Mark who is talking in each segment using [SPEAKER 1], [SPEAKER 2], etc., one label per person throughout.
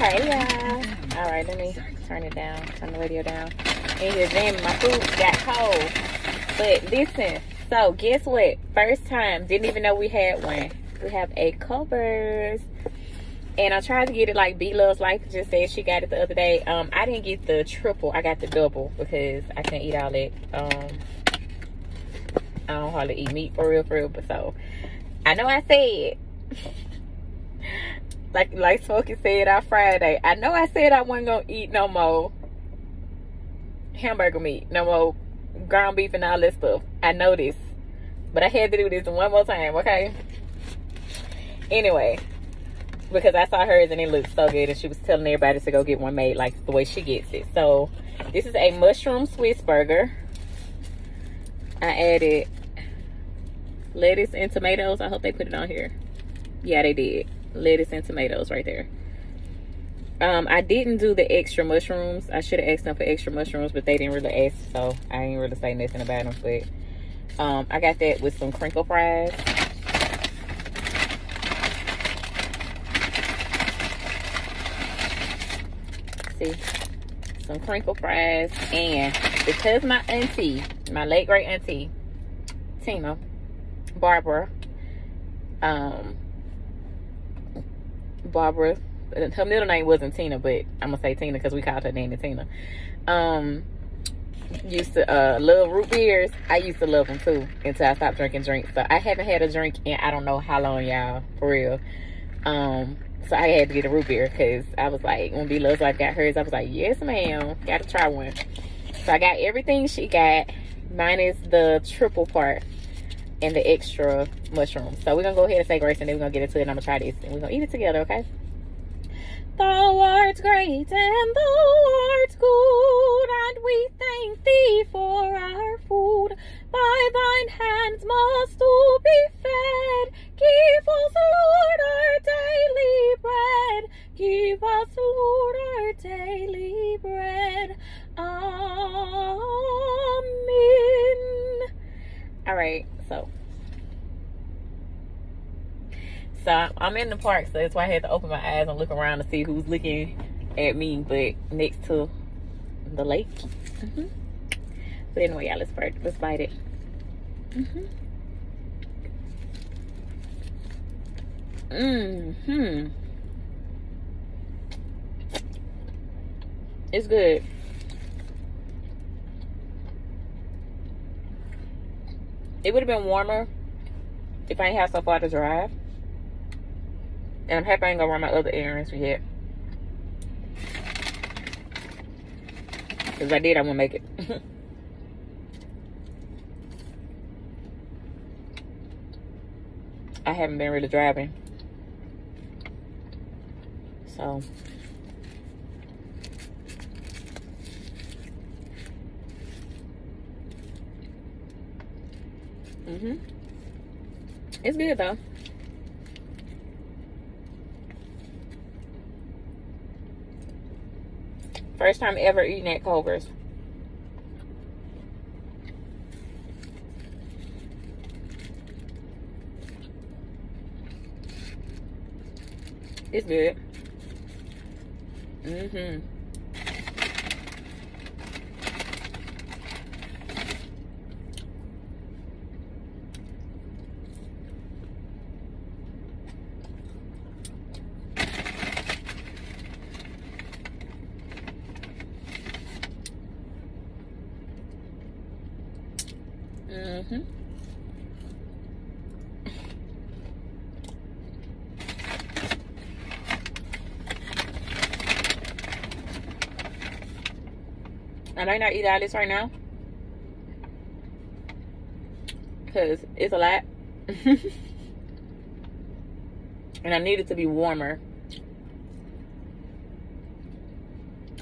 [SPEAKER 1] Hey y'all. All right, let me turn it down. Turn the radio down. And here, then my food got cold. But listen, so guess what? First time, didn't even know we had one. We have a Culver's. And I tried to get it like B Loves Life just said she got it the other day. Um, I didn't get the triple. I got the double because I can't eat all that. Um, I don't hardly eat meat for real, for real. But so, I know I said, like like Smokey said on Friday. I know I said I wasn't gonna eat no more hamburger meat, no more ground beef and all that stuff. I know this, but I had to do this one more time. Okay. Anyway, because I saw hers and it looked so good, and she was telling everybody to go get one made like the way she gets it. So this is a mushroom Swiss burger. I added lettuce and tomatoes. I hope they put it on here. Yeah, they did. Lettuce and tomatoes right there. Um, I didn't do the extra mushrooms. I should have asked them for extra mushrooms, but they didn't really ask, so I ain't really say nothing about them. But um, I got that with some crinkle fries. See, some crinkle fries, and because my auntie, my late great auntie, Tina, Barbara, um, Barbara, her middle name wasn't Tina, but I'm gonna say Tina because we called her name Tina. Um, used to uh, love root beers. I used to love them too until I stopped drinking drinks. So I haven't had a drink in I don't know how long, y'all, for real. Um, so I had to get a root beer because I was like, when B Loves Life got hers, I was like, yes, ma'am, gotta try one. So I got everything she got, minus the triple part and the extra mushrooms. So we're gonna go ahead and say grace and then we're gonna get into it and I'm gonna try this and we're gonna eat it together, okay? Thou art great and thou art good, and we thank thee for our food. By thine hands must we be fed. Give us, Lord, I'm in the park, so that's why I had to open my eyes and look around to see who's looking at me, but next to the lake. Mm -hmm. But anyway, y'all, let's, bite, let's bite it. Mm hmm Mm hmm It's good. It would have been warmer if I ain't had so far to drive. And I'm happy I ain't gonna run my other errands yet. Because I did, I won't make it. I haven't been really driving. So. Mm-hmm. It's good though. First time ever eating at Culver's. It's good. Mm-hmm. I might not eat all this right now. Because it's a lot. and I need it to be warmer.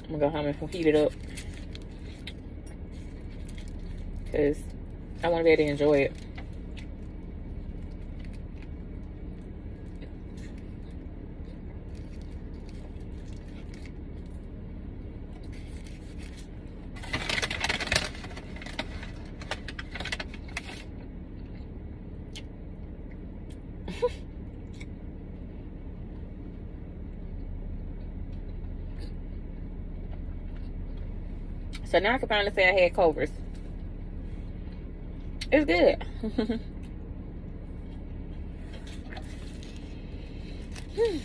[SPEAKER 1] I'm gonna go home and heat it up. Because I want to be able to enjoy it. So now I can finally say I had Culver's. It's good. Hmm.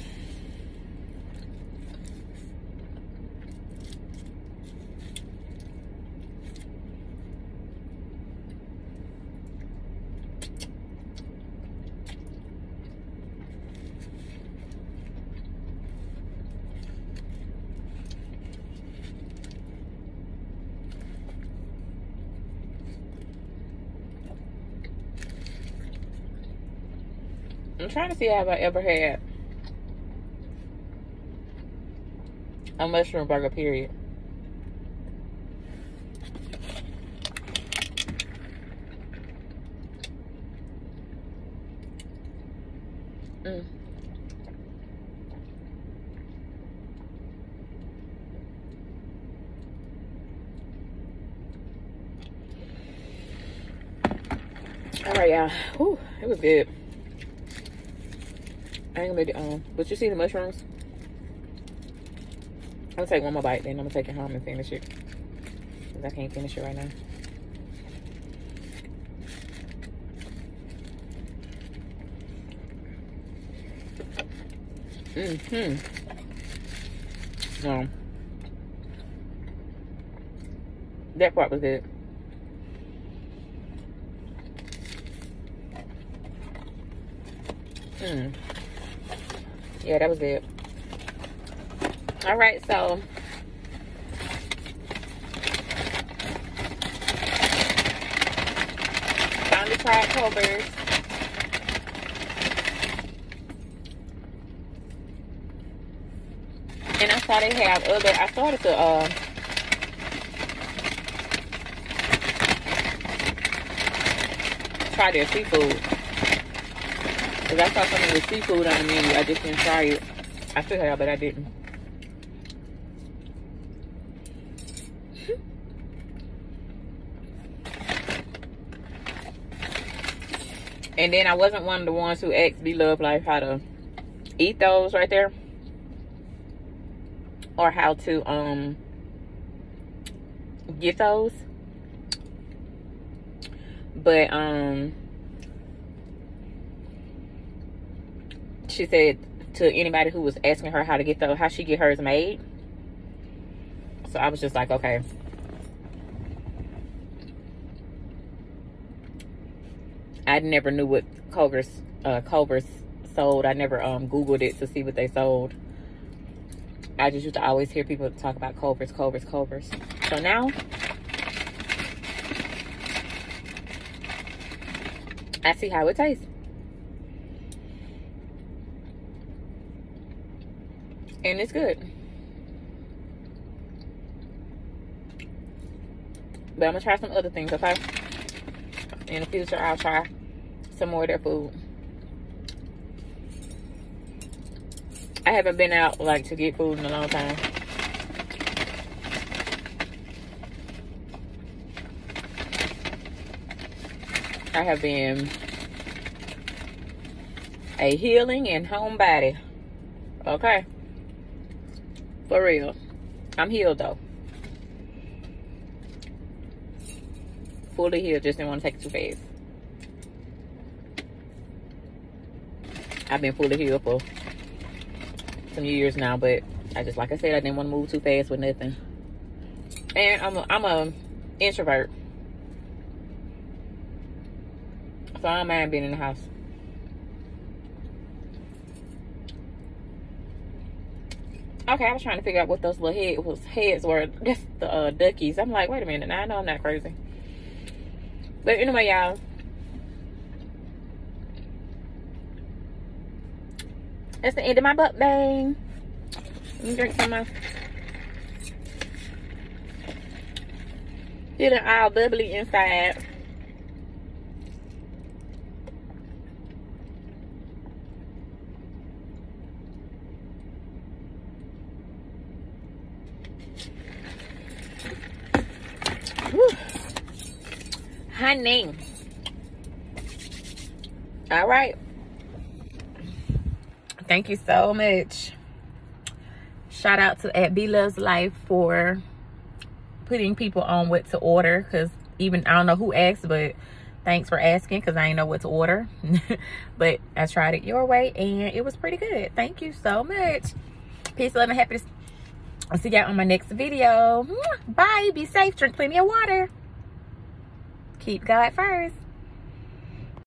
[SPEAKER 1] I'm trying to see have I ever had a mushroom burger, period. Mm. All right, y'all. It was good. I ain't gonna make it um but you see the mushrooms? I'm gonna take one more bite, then I'm gonna take it home and finish it. Cause I can't finish it right now. Mm-hmm. No. That part was good. Hmm. Yeah, that was it. All right, so finally tried Culver's. And I saw they have other, I started to, uh, try their seafood. Because I saw something with seafood on the menu. I just didn't try it. I should have, but I didn't. And then I wasn't one of the ones who asked B Love Life how to eat those right there. Or how to um get those. But um she said to anybody who was asking her how to get the how she get hers made. So I was just like, okay. I never knew what Culver's uh, Culver's sold. I never um googled it to see what they sold. I just used to always hear people talk about Culver's, Culver's, Culver's. So now I see how it tastes. And it's good. But I'm gonna try some other things, okay? In the future, I'll try some more of their food. I haven't been out like to get food in a long time. I have been a healing and homebody. Okay. For real. I'm healed though. Fully healed, just didn't want to take it too fast. I've been fully healed for some years now, but I just, like I said, I didn't want to move too fast with nothing. And I'm a, I'm a introvert. So I don't mind being in the house. Okay, I was trying to figure out what those little head was heads were. That's the uh, duckies. I'm like, wait a minute. Now I know I'm not crazy. But anyway, y'all. That's the end of my mukbang. Let me drink some of Getting all bubbly inside. Honey. All right. Thank you so much. Shout out to at B Loves Life for putting people on what to order because even I don't know who asked, but thanks for asking because I didn't know what to order. but I tried it your way and it was pretty good. Thank you so much. Peace, love, and happiness. I'll see y'all on my next video. Bye. Be safe. Drink plenty of water. Keep God first.